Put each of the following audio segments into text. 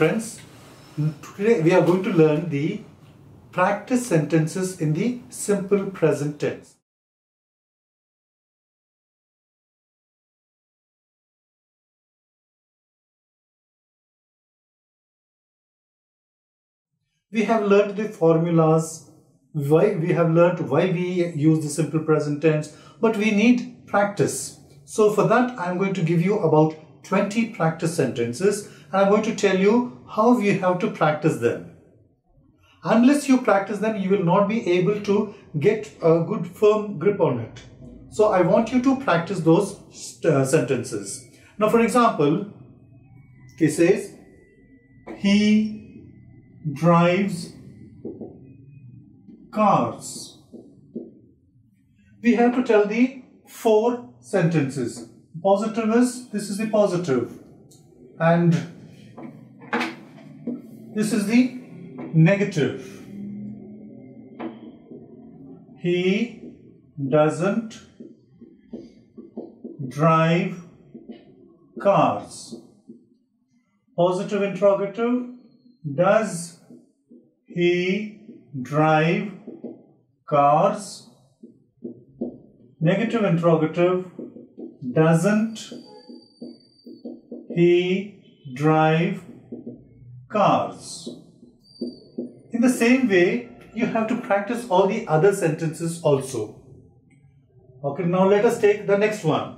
Friends, today we are going to learn the practice sentences in the simple present tense. We have learned the formulas, why we have learned why we use the simple present tense, but we need practice. So for that, I'm going to give you about 20 practice sentences and I'm going to tell you how you have to practice them. Unless you practice them, you will not be able to get a good firm grip on it. So I want you to practice those uh, sentences. Now for example, he says, he drives cars. We have to tell the four sentences. Positive is, this is the positive. And this is the negative. He doesn't drive cars. Positive interrogative. Does he drive cars? Negative interrogative. Doesn't he drive cars? In the same way, you have to practice all the other sentences also. Okay, now let us take the next one.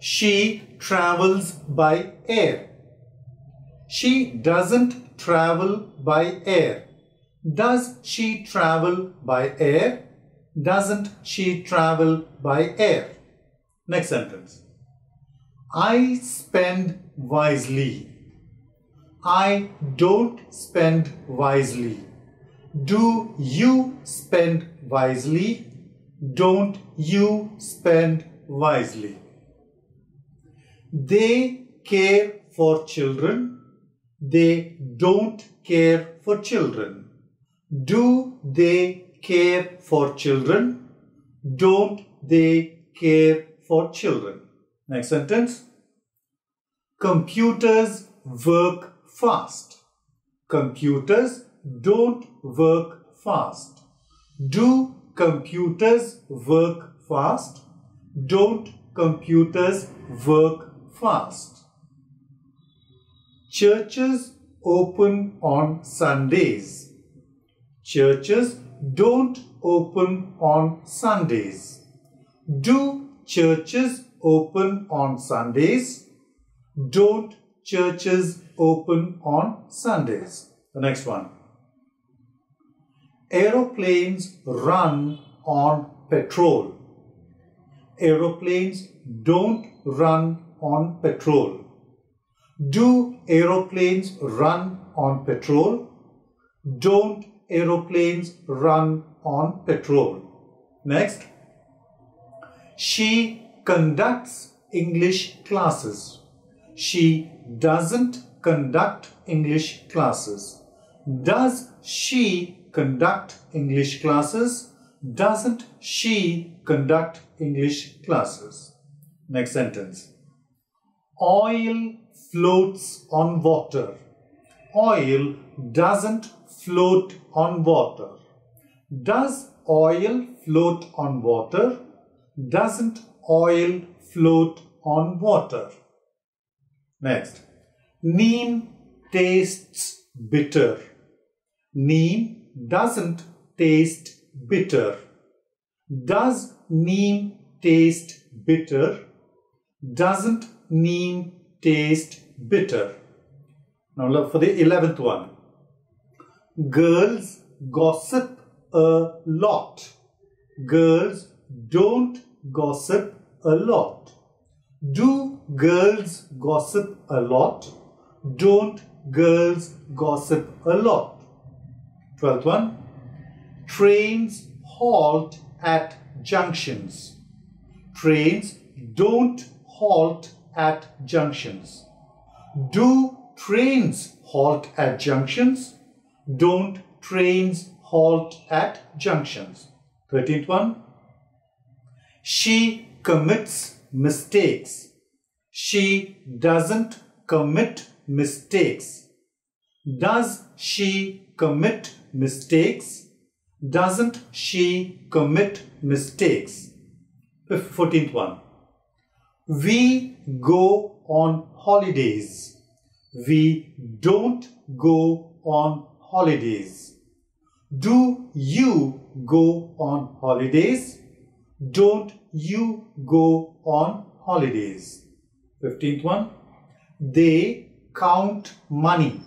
She travels by air. She doesn't travel by air. Does she travel by air? Doesn't she travel by air? Next sentence. I spend wisely. I don't spend wisely. Do you spend wisely? Don't you spend wisely? They care for children. They don't care for children. Do they care for children? Don't they care for children? Next sentence. Computers work fast. Computers don't work fast. Do computers work fast? Don't computers work fast? Churches open on Sundays. Churches don't open on Sundays. Do churches open on Sundays? Don't churches open on Sundays? The next one. Aeroplanes run on petrol. Aeroplanes don't run on petrol. Do aeroplanes run on petrol? Don't aeroplanes run on petrol? Next. She conducts English classes. She doesn't conduct English classes. Does she conduct English classes? Doesn't she conduct English classes? Next sentence. Oil floats on water. Oil doesn't float on water. Does oil float on water? Doesn't oil float on water? Next. Neem tastes bitter. Neem doesn't taste bitter. Does neem taste bitter? Doesn't neem taste bitter? Now look for the 11th one. Girls gossip a lot. Girls don't gossip a lot. Do girls gossip a lot? Don't girls gossip a lot? 12th one. Trains halt at junctions. Trains don't halt at junctions. Do trains halt at junctions? Don't trains halt at junctions? 13th one. She commits mistakes. She doesn't commit mistakes? Does she commit mistakes? Doesn't she commit mistakes? 14th one. We go on holidays. We don't go on holidays. Do you go on holidays? Don't you go on holidays? 15th one. They count money.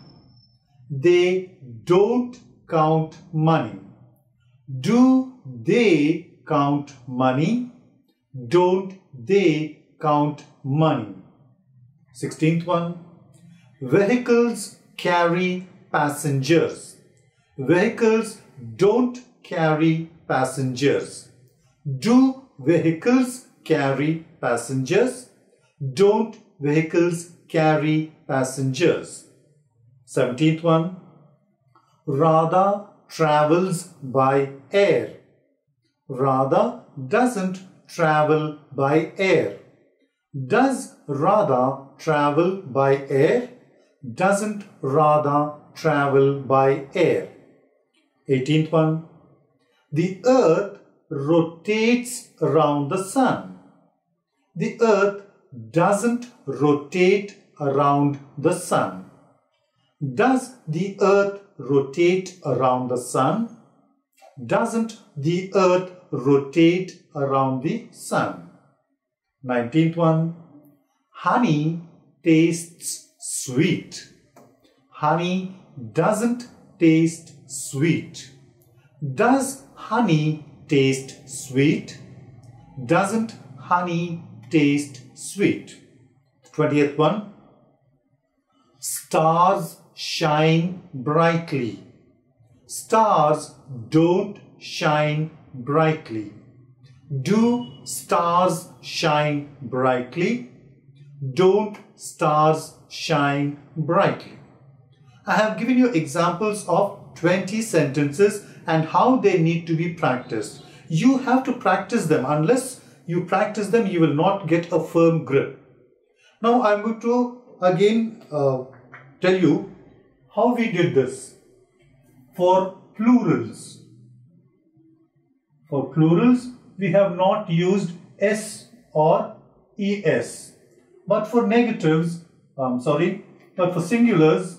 They don't count money. Do they count money? Don't they count money? 16th one. Vehicles carry passengers. Vehicles don't carry passengers. Do vehicles carry passengers? Don't vehicles carry passengers? 17th one. Radha travels by air. Radha doesn't travel by air. Does Radha travel by air? Doesn't Radha travel by air? 18th one. The earth rotates around the sun. The earth doesn't rotate around the sun. Does the earth rotate around the sun? Doesn't the earth rotate around the sun? 19th one. Honey tastes sweet. Honey doesn't taste sweet. Does honey taste sweet? Doesn't honey taste sweet? 20th one. Stars shine brightly. Stars don't shine brightly. Do stars shine brightly? Don't stars shine brightly? I have given you examples of 20 sentences and how they need to be practiced. You have to practice them. Unless you practice them, you will not get a firm grip. Now I'm going to again uh, tell you how we did this. For plurals, for plurals, we have not used S or ES. But for negatives, I'm sorry, but for singulars,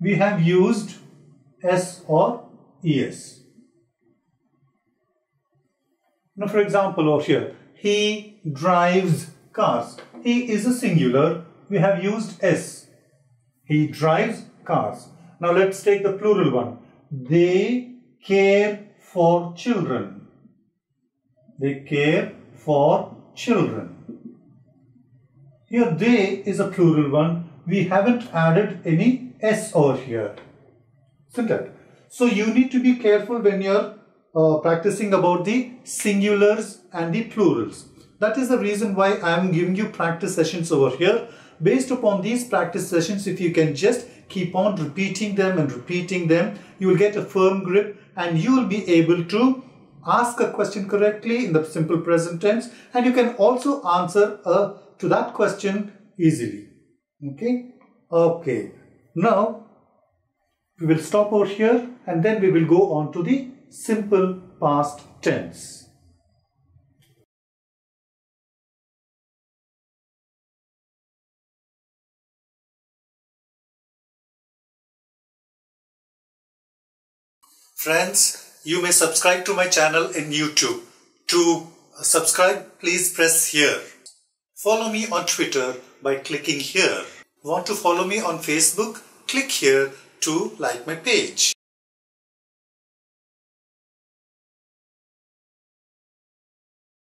we have used S or ES. Now for example over here, he drives cars. He is a singular, we have used S. He drives cars. Now let's take the plural one. They care for children. They care for children. Here they is a plural one. We haven't added any S over here. Isn't it? So you need to be careful when you're uh, practicing about the singulars and the plurals. That is the reason why I am giving you practice sessions over here Based upon these practice sessions, if you can just keep on repeating them and repeating them, you will get a firm grip and you will be able to ask a question correctly in the simple present tense and you can also answer uh, to that question easily. Okay? Okay. Now, we will stop over here and then we will go on to the simple past tense. Friends, you may subscribe to my channel in YouTube. To subscribe, please press here. Follow me on Twitter by clicking here. Want to follow me on Facebook? Click here to like my page.